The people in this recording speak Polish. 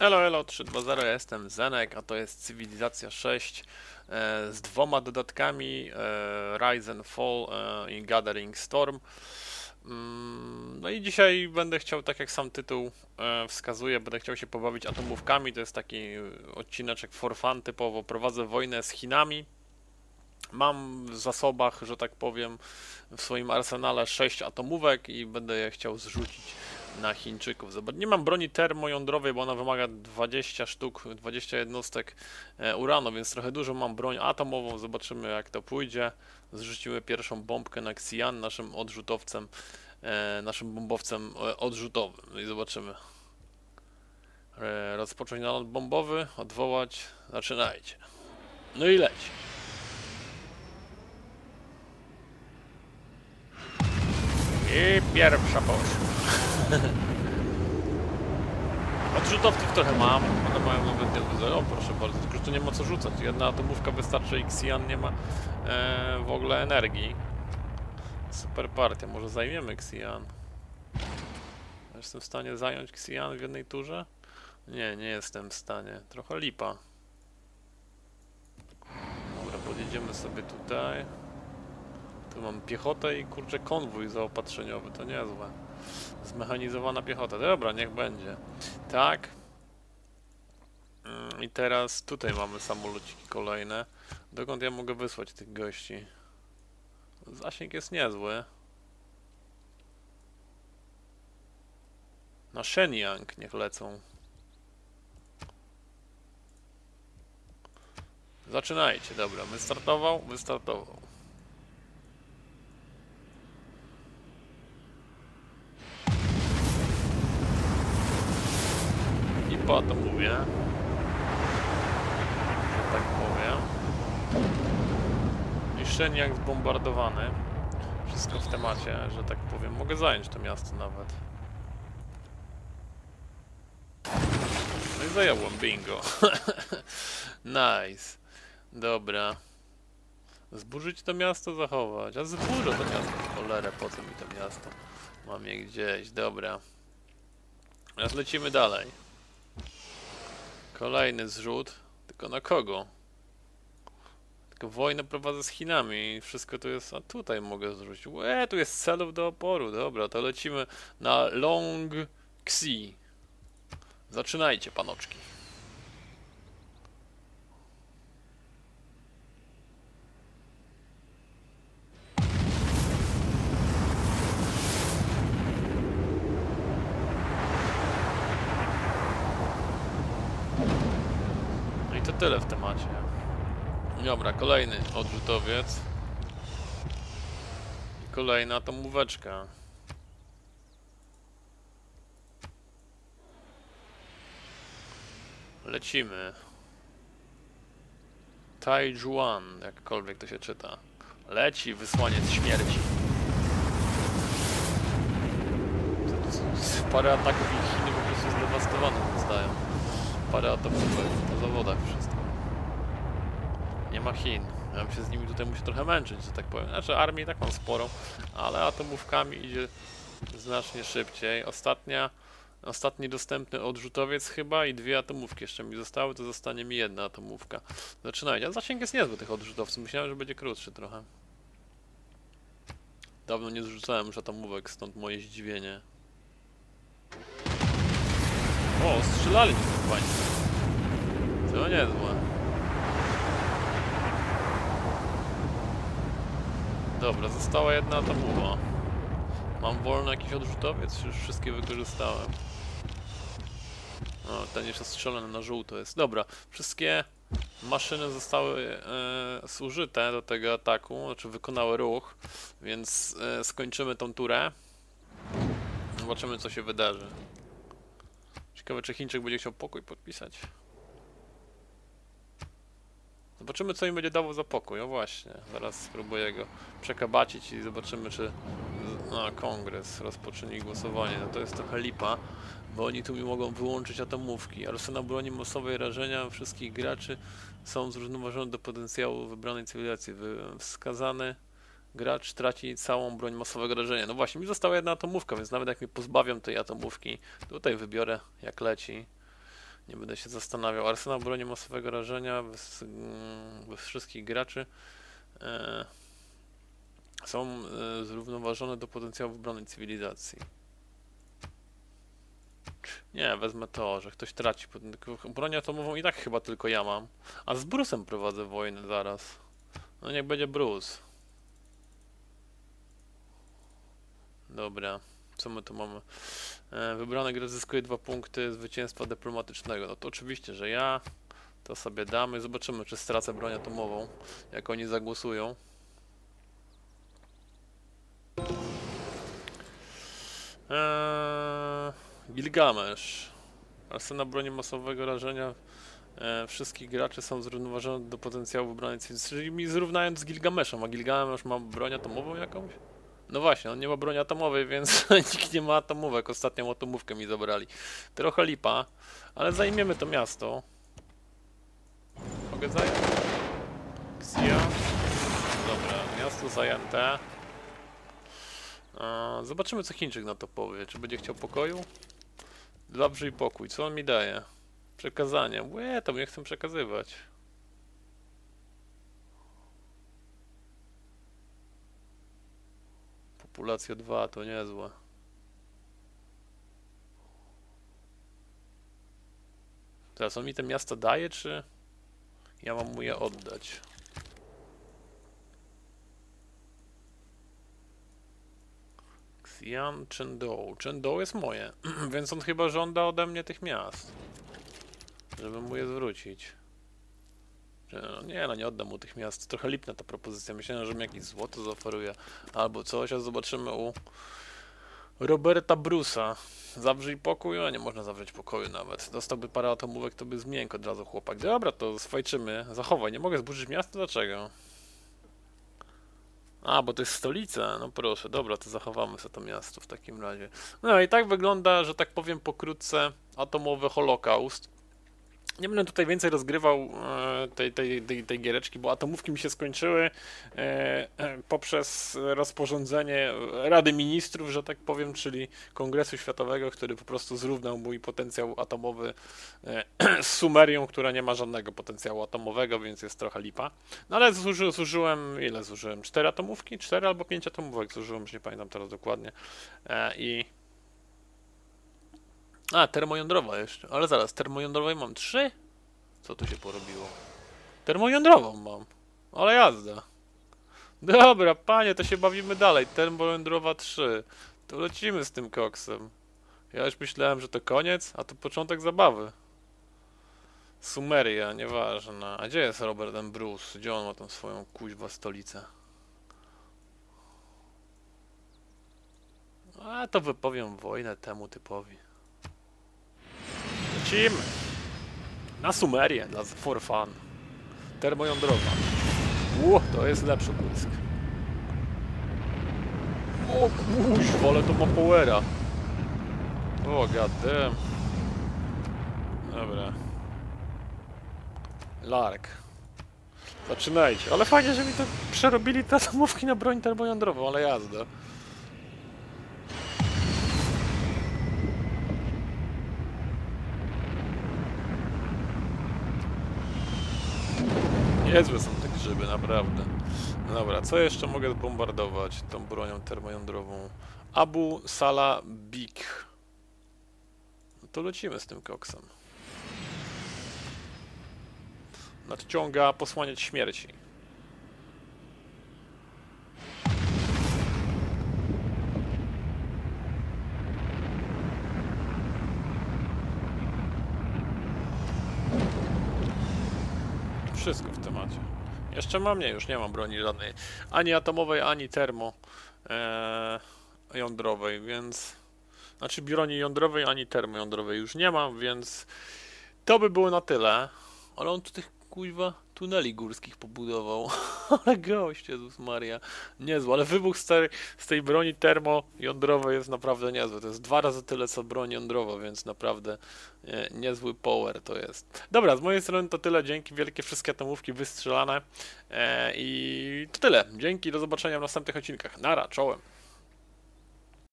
Elo, elo, 320, ja jestem Zenek, a to jest Cywilizacja 6 e, z dwoma dodatkami e, Rise and Fall e, i Gathering Storm. Mm, no i dzisiaj będę chciał, tak jak sam tytuł wskazuje, będę chciał się pobawić atomówkami. To jest taki odcineczek for fun typowo. Prowadzę wojnę z Chinami. Mam w zasobach, że tak powiem, w swoim arsenale 6 atomówek i będę je chciał zrzucić na Chińczyków. Zobacz, nie mam broni termojądrowej, bo ona wymaga 20 sztuk, 20 jednostek e, uranu, więc trochę dużo mam broń atomową. Zobaczymy jak to pójdzie. Zrzucimy pierwszą bombkę na Xi'an, naszym odrzutowcem, e, naszym bombowcem e, odrzutowym. I zobaczymy. Rozpocząć nalot bombowy, odwołać, zaczynajcie. No i leci. I pierwsza poszła. Odrzutowców trochę mam, one mają nawet niezły zero, proszę bardzo, tylko tu nie ma co rzucać. Jedna atomówka wystarczy i Xian nie ma e, w ogóle energii. Super partia, może zajmiemy Xian. Jestem w stanie zająć Xian w jednej turze? Nie, nie jestem w stanie. Trochę lipa. Dobra, podjedziemy sobie tutaj. Tu mam piechotę i kurczę konwój zaopatrzeniowy, to niezłe. Zmechanizowana piechota. Dobra, niech będzie. Tak. Mm, I teraz tutaj mamy samolociki kolejne. Dokąd ja mogę wysłać tych gości? Zasięg jest niezły. Na Shenyang niech lecą. Zaczynajcie, dobra. Wystartował? Wystartował. Po to mówię. Ja tak powiem. Jak zbombardowany. Wszystko w temacie, że tak powiem. Mogę zająć to miasto nawet. No i zająłem, bingo. nice. Dobra. Zburzyć to miasto, zachować. A zburzę to miasto. Cholerę, po co mi to miasto? Mam je gdzieś, dobra. Teraz lecimy dalej. Kolejny zrzut. Tylko na kogo? Tylko wojnę prowadzę z Chinami i wszystko tu jest... A tutaj mogę zrzucić. Łe, tu jest celów do oporu. Dobra, to lecimy na Long Xi. Zaczynajcie, panoczki. Tyle w temacie. Dobra, kolejny odrzutowiec. I kolejna atomóweczka. Lecimy. Taijuan, jakkolwiek to się czyta. Leci wysłaniec śmierci. Parę ataków i Chiny po prostu zdewastowane zostają. Parę atomówek po zawodach wszystko nie ma Chin. Ja bym się z nimi tutaj musiał trochę męczyć, że tak powiem. Znaczy armię tak mam sporą, ale atomówkami idzie znacznie szybciej. Ostatnia, ostatni dostępny odrzutowiec chyba i dwie atomówki jeszcze mi zostały, to zostanie mi jedna atomówka. Zaczynajcie. A zasięg jest niezły tych odrzutowców. Myślałem, że będzie krótszy trochę. Dawno nie zrzucałem już atomówek, stąd moje zdziwienie. O, strzelali mi państwo. To niezłe. Dobra, została jedna atomowa. Mam wolny jakiś odrzutowiec, już wszystkie wykorzystałem. O, ten jeszcze strzelany na żółto jest. Dobra, wszystkie maszyny zostały e, zużyte do tego ataku, znaczy wykonały ruch, więc e, skończymy tą turę. Zobaczymy co się wydarzy. Ciekawe czy Chińczyk będzie chciał pokój podpisać. Zobaczymy, co im będzie dało za pokój. O właśnie, zaraz spróbuję go przekabacić i zobaczymy, czy no, kongres rozpocznie głosowanie. No to jest trochę lipa, bo oni tu mi mogą wyłączyć atomówki. Arsenał broni masowej rażenia wszystkich graczy są zrównoważone do potencjału wybranej cywilizacji. Wskazany gracz traci całą broń masowego rażenia. No właśnie, mi została jedna atomówka, więc nawet jak mi pozbawiam tej atomówki, tutaj wybiorę jak leci. Nie będę się zastanawiał. Arsenał broni masowego rażenia bez, mm, bez wszystkich graczy e, są e, zrównoważone do potencjału wybranej cywilizacji. Nie, wezmę to, że ktoś traci. Broń atomową i tak chyba tylko ja mam. A z Brusem prowadzę wojnę zaraz. No niech będzie Bruce. Dobra, co my tu mamy? E, wybrany gra zyskuje dwa punkty zwycięstwa dyplomatycznego. No to oczywiście, że ja to sobie damy. Zobaczymy, czy stracę broń atomową, jak oni zagłosują. Eee, Gilgamesz. Arsenał broni masowego rażenia. E, wszystkich graczy są zrównoważone do potencjału wybranej cywilizacji. Czyli mi zrównając z Gilgameszem, a Gilgamesz ma broń atomową jakąś? No właśnie, on nie ma broni atomowej, więc nikt nie ma atomówek. Ostatnią atomówkę mi zabrali. Trochę lipa, ale zajmiemy to miasto. Mogę zająć? Xia. Dobra, miasto zajęte. Zobaczymy, co Chińczyk na to powie. Czy będzie chciał pokoju? Dobrze i pokój. Co on mi daje? Przekazanie. Łe, to nie chcę przekazywać. Populacja 2 to niezłe. Teraz on mi te miasta daje, czy ja mam mu je oddać? Xian Chengdou. Chengdou jest moje, więc on chyba żąda ode mnie tych miast. Żeby mu je zwrócić. No nie, no nie oddam mu tych miast. Trochę lipna ta propozycja. Myślałem, że mi jakieś złoto zaoferuje albo coś, a zobaczymy u Roberta Brusa. Zawrzyj pokój? A nie można zawrzeć pokoju nawet. Dostałby parę atomówek, to by zmiękł od razu chłopak. Dobra, to swajczymy. Zachowaj. Nie mogę zburzyć miasta? Dlaczego? A, bo to jest stolica. No proszę, dobra, to zachowamy sobie to miasto w takim razie. No i tak wygląda, że tak powiem pokrótce, atomowy holokaust. Nie będę tutaj więcej rozgrywał e, tej, tej, tej, tej giereczki, bo atomówki mi się skończyły e, e, poprzez rozporządzenie Rady Ministrów, że tak powiem, czyli Kongresu Światowego, który po prostu zrównał mój potencjał atomowy z Sumerią, która nie ma żadnego potencjału atomowego, więc jest trochę lipa. No ale zuży, zużyłem, ile zużyłem? Cztery atomówki? Cztery albo pięć atomówek zużyłem, już nie pamiętam teraz dokładnie. I a, termojądrowa jeszcze. Ale zaraz, termojądrowej mam trzy? Co tu się porobiło? Termojądrową mam. Ale jazda. Dobra, panie, to się bawimy dalej. Termojądrowa 3. To lecimy z tym koksem. Ja już myślałem, że to koniec, a to początek zabawy. Sumeria, nieważne. A gdzie jest Robert M. Bruce? Gdzie on ma tą swoją kuźwa stolicę? A to wypowiem wojnę temu typowi. Lecimy! Na Sumerię, dla for fun. Termojądrowa. Ło, to jest lepszy błysk. O kuźwa, ale to ma powera. O, goddamn. Dobra. Lark. Zaczynajcie. Ale fajnie, że mi to przerobili te atomówki na broń termojądrową, ale jazda. Niezłe są te grzyby, naprawdę. No dobra, co jeszcze mogę bombardować tą bronią termojądrową? Abu Sala Bik. No to lecimy z tym koksem. Nadciąga posłaniać śmierci. Wszystko w temacie. Jeszcze mam, nie, już nie mam broni żadnej. Ani atomowej, ani termo e, jądrowej, więc... Znaczy broni jądrowej, ani termojądrowej już nie mam, więc to by było na tyle. Ale on tu tych kuźwa tuneli górskich pobudował. ale gość, Jezus Maria, niezły. Ale wybuch z, z tej broni termojądrowej jest naprawdę niezły. To jest dwa razy tyle, co broń jądrowa, więc naprawdę nie, niezły power to jest. Dobra, z mojej strony to tyle. Dzięki wielkie, wszystkie atomówki wystrzelane. E, I to tyle. Dzięki, do zobaczenia w następnych odcinkach. Nara, czołem.